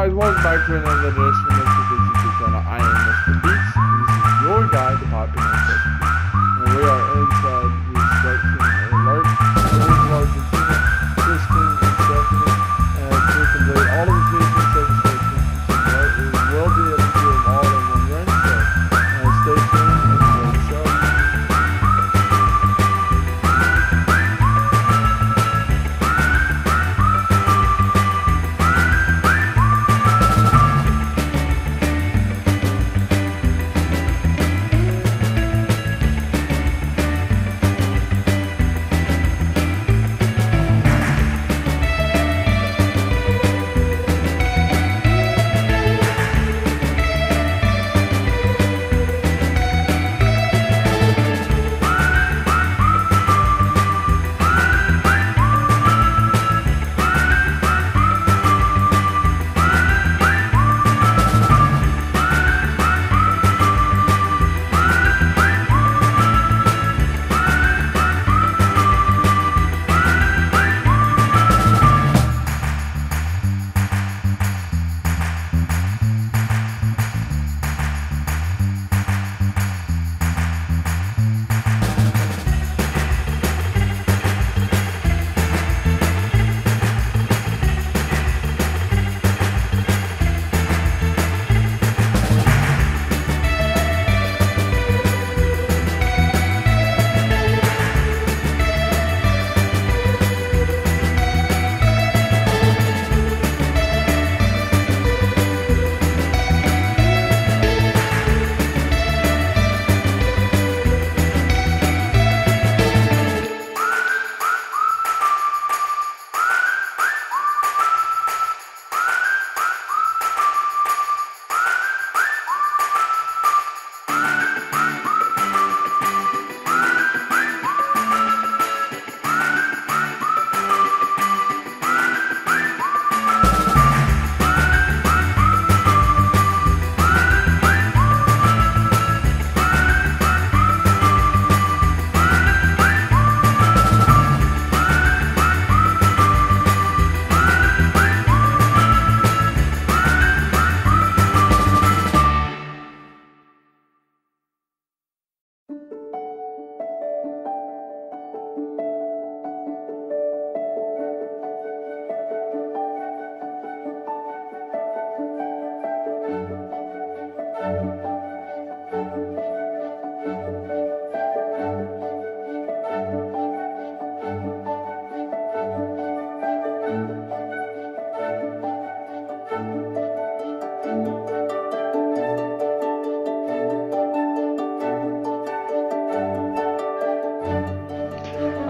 guys, welcome back to another edition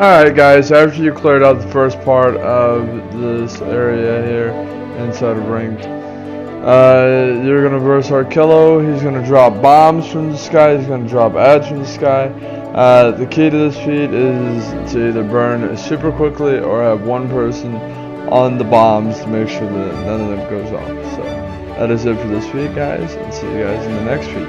Alright guys, after you cleared out the first part of this area here inside of Ranx, uh, you're gonna verse Arkillo, he's gonna drop bombs from the sky, he's gonna drop ads from the sky. Uh, the key to this feat is to either burn super quickly or have one person on the bombs to make sure that none of them goes off. So that is it for this feat guys, and see you guys in the next feat.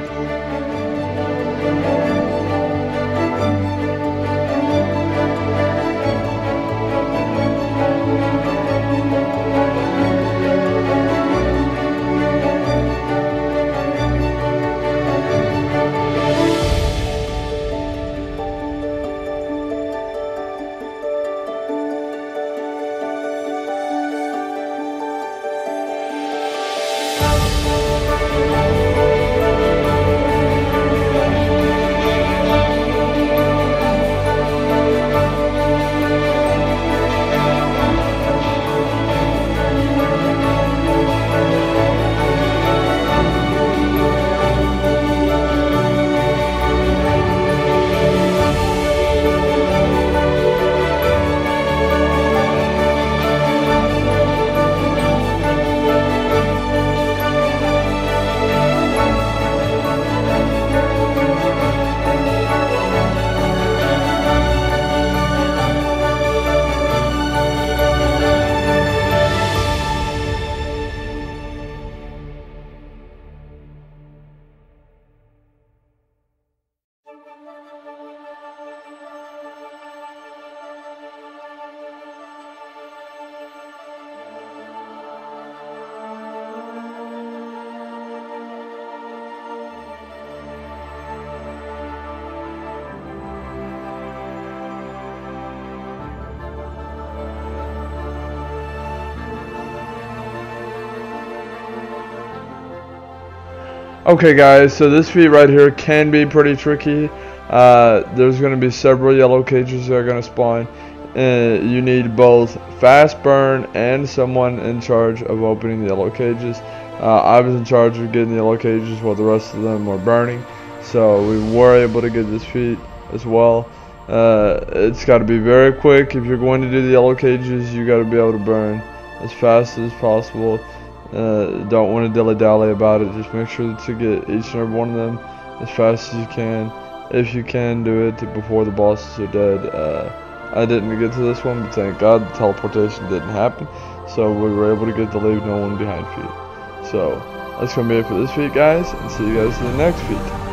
Okay guys, so this feat right here can be pretty tricky. Uh, there's going to be several yellow cages that are going to spawn. Uh, you need both fast burn and someone in charge of opening the yellow cages. Uh, I was in charge of getting the yellow cages while the rest of them were burning. So we were able to get this feat as well. Uh, it's got to be very quick. If you're going to do the yellow cages, you got to be able to burn as fast as possible. Uh, don't want to dilly-dally about it. Just make sure to get each and every one of them as fast as you can. If you can do it before the bosses are dead. Uh, I didn't get to this one, but thank God the teleportation didn't happen. So we were able to get to leave no one behind feat. So that's going to be it for this week, guys. And see you guys in the next feat.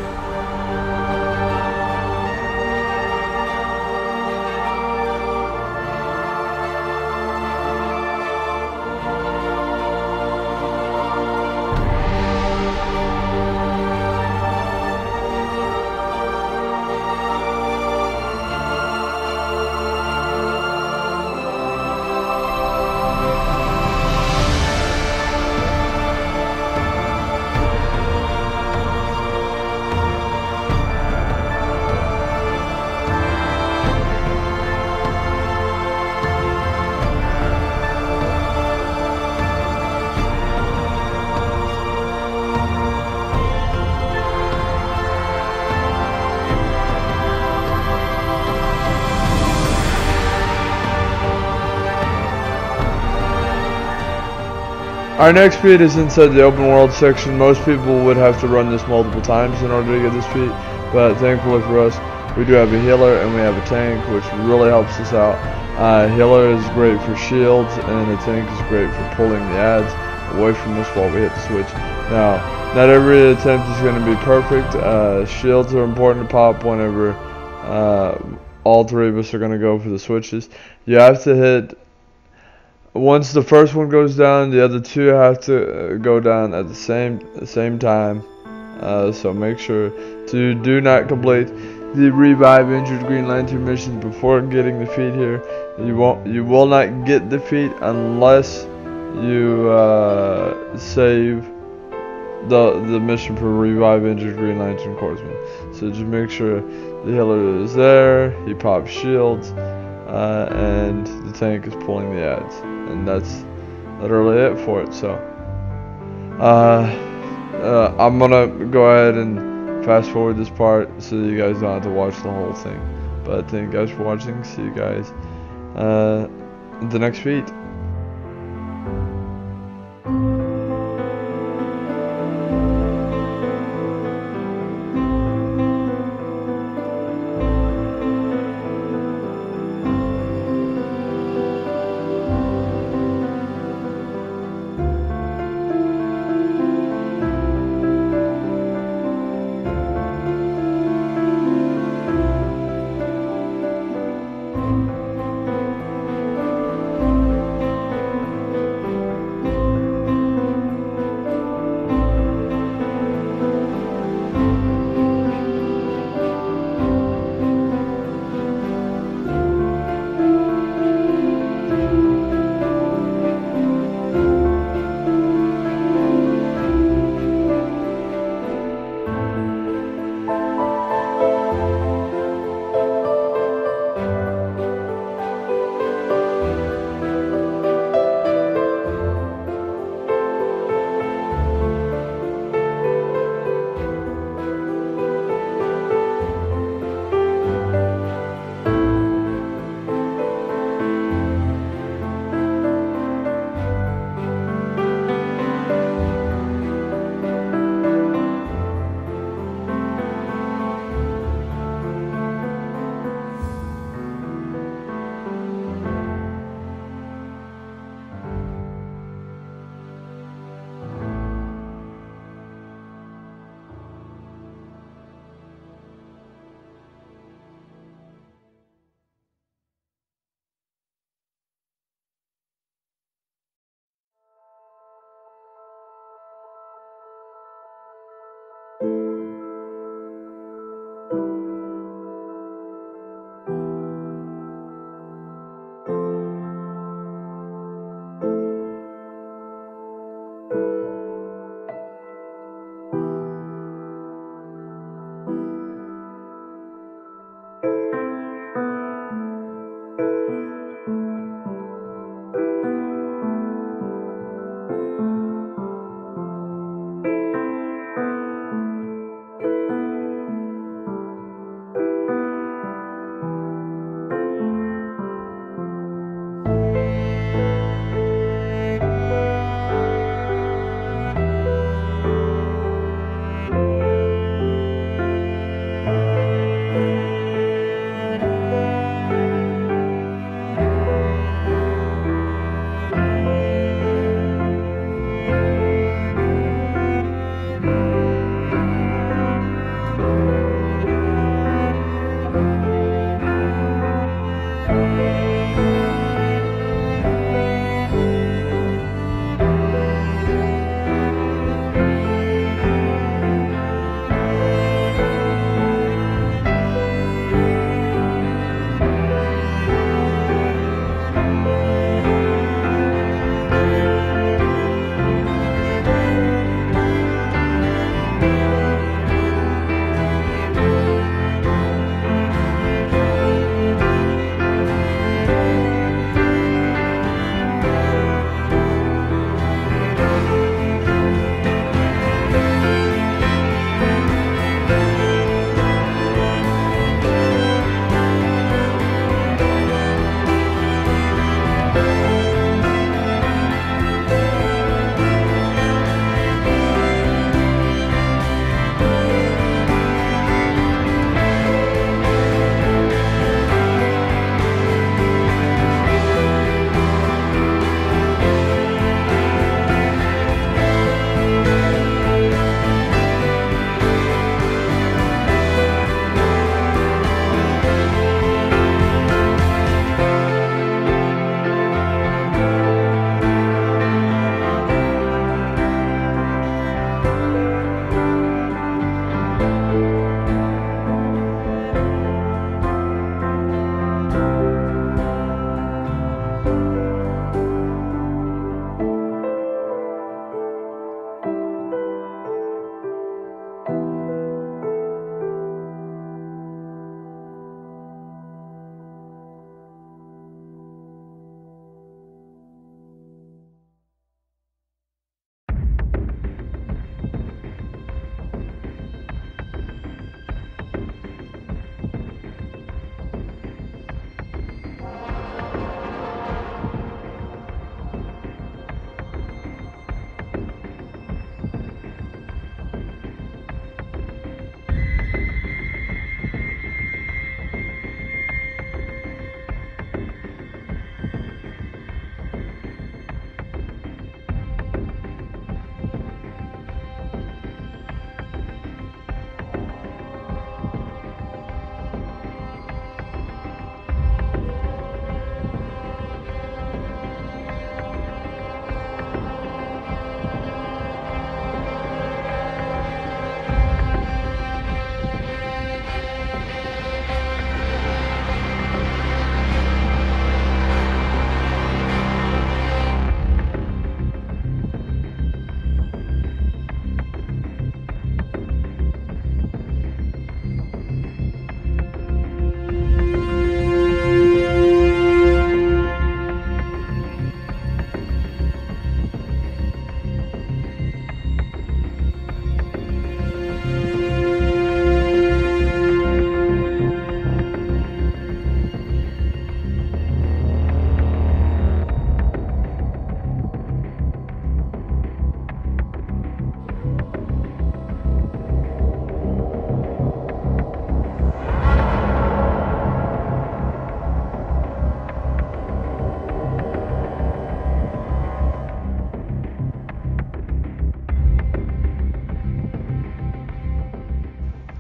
Our next feat is inside the open world section. Most people would have to run this multiple times in order to get this feat, but thankfully for us, we do have a healer and we have a tank, which really helps us out. Uh, healer is great for shields, and the tank is great for pulling the ads away from us while we hit the switch. Now, not every attempt is going to be perfect. Uh, shields are important to pop whenever uh, all three of us are going to go for the switches. You have to hit once the first one goes down, the other two have to uh, go down at the same same time. Uh, so make sure to do not complete the revive injured Green Lantern mission before getting the feat here. You won't, you will not get the feat unless you uh, save the the mission for revive injured Green Lantern Corpsman. So just make sure the healer is there. He pops shields uh, and the tank is pulling the ads. And that's literally it for it so uh, uh, I'm gonna go ahead and fast forward this part so you guys don't have to watch the whole thing. But thank you guys for watching. See you guys uh, the next feat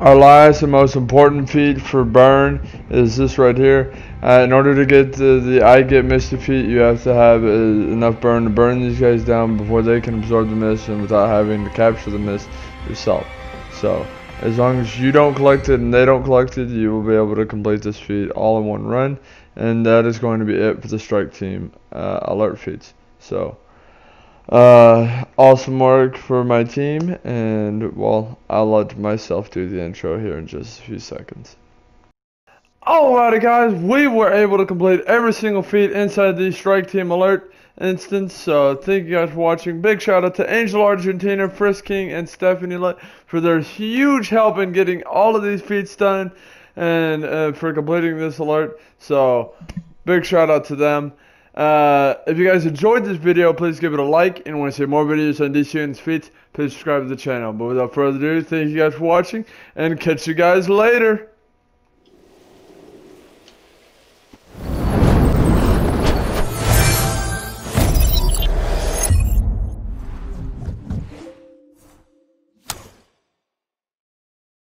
Our last and most important feat for burn is this right here. Uh, in order to get the, the I get misty feat, you have to have uh, enough burn to burn these guys down before they can absorb the mist and without having to capture the mist yourself. So, as long as you don't collect it and they don't collect it, you will be able to complete this feat all in one run. And that is going to be it for the strike team uh, alert feats. So, uh, awesome work for my team, and well, I'll let myself do the intro here in just a few seconds. Alrighty guys, we were able to complete every single feat inside the Strike Team Alert instance, so thank you guys for watching. Big shout out to Angel Argentina, Frisk King, and Stephanie for their huge help in getting all of these feats done and uh, for completing this alert, so big shout out to them. Uh, if you guys enjoyed this video, please give it a like. And want to see more videos on DC and feats, please subscribe to the channel. But without further ado, thank you guys for watching, and catch you guys later.